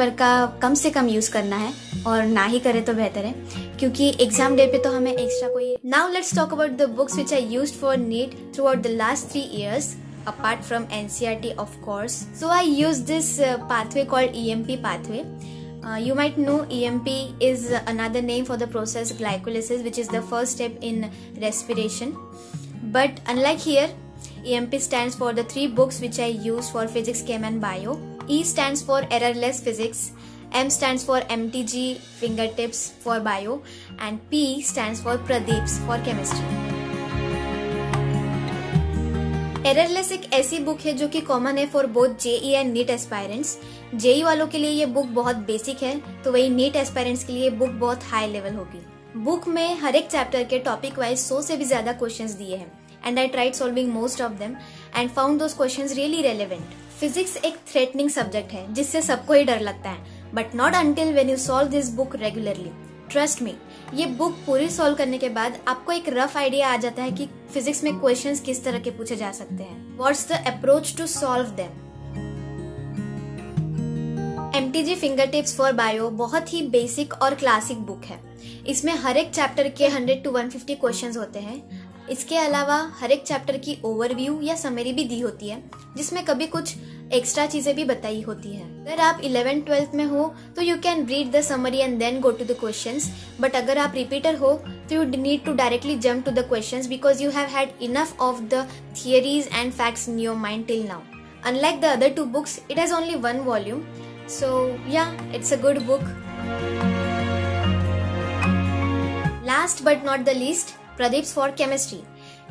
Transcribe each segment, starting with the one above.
Paper का कम से कम use करना है और ना ही करें तो बेहतर है, क्योंकि एग्ज़ाम डे पे तो हमें एक्स्ट्रा कोई now let's talk about the books which I use for NEET throughout the last three years apart from NCERT of course so I use this pathway called E M P pathway you might know E M P is another name for the process glycolysis which is the first step in respiration but unlike here E M P stand for the three books which I use for physics chem and bio E stands for errorless physics. M stands for MTG fingertips for bio, and P stands for Pradeeps for chemistry. Errorless एक ऐसी book है जो कि common है for both JEE and NEET aspirants JEE वालों के लिए ये बुक बहुत बेसिक है तो वही नीट एस्पायरेंट्स के लिए बुक बहुत हाई लेवल होगी बुक में हर एक चैप्टर के टॉपिक वाइज सौ से भी ज़्यादा क्वेश्चंस दिए हैं and I tried solving most of them and found those questions really relevant physics एक थ्रेटनिंग सब्जेक्ट है, जिससे सबको ही डर लगता है। But not until when you solve this book regularly trust me ये बुक पूरी सॉल्व करने के बाद आपको एक रफ आइडिया आ जाता है कि फिजिक्स में क्वेश्चंस किस तरह के पूछे जा सकते हैं। What's the approach to solve them M T G finger tips for bio बहुत ही बेसिक और क्लासिक बुक है। इसमें हर एक चैप्टर के 100 टू 150 क्वेश्चंस होते हैं। इसके अलावा हर एक चैप्टर की ओवरव्यू या समरी भी दी होती है, जिसमें कभी कुछ एक्स्ट्रा चीज़ें भी बताई होती है। अगर आप इलेवेंथ ट्वेल्थ में हो तो you can read the summary and then go to the questions but अगर आप रिपीटर हो तो you need to directly jump to the questions because you have had enough of the theories and facts in your mind till now unlike the other two books it has only one volume so yeah it's a good book last but not the least Pradeep's for chemistry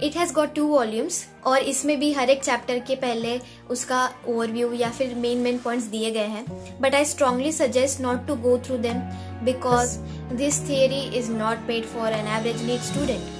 it has got two volumes और इसमें भी हर एक chapter के पहले उसका overview या फिर main main points दिए गए हैं। But I strongly suggest not to go through them because this theory is not paid for an average NEET student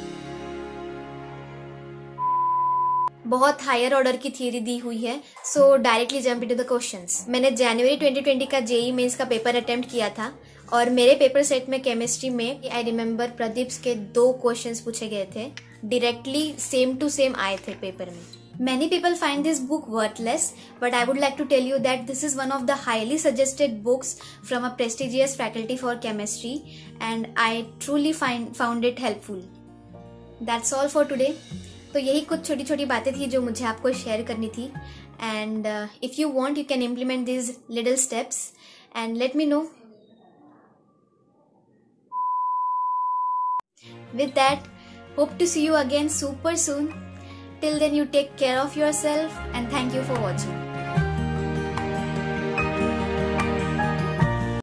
बहुत हायर ऑर्डर की थियरी दी हुई है so directly jump into the questions मैंने जनवरी 2020 का जेई मेंस का paper attempt किया था। और मेरे पेपर सेट में केमिस्ट्री में आई रिमेम्बर प्रदीप्स के दो क्वेश्चंस पूछे गए थे डायरेक्टली सेम टू सेम आए थे पेपर में Many people find this book worthless, but I would like to tell you that this is one of the highly suggested books from a prestigious faculty for chemistry, and I truly find found it helpful. That's all for today. तो यही कुछ छोटी छोटी बातें थी जो मुझे आपको शेयर करनी थी and if you want you can implement these little steps and let me know with that hope to see you again super soon. Till then you take care of yourself and thank you for watching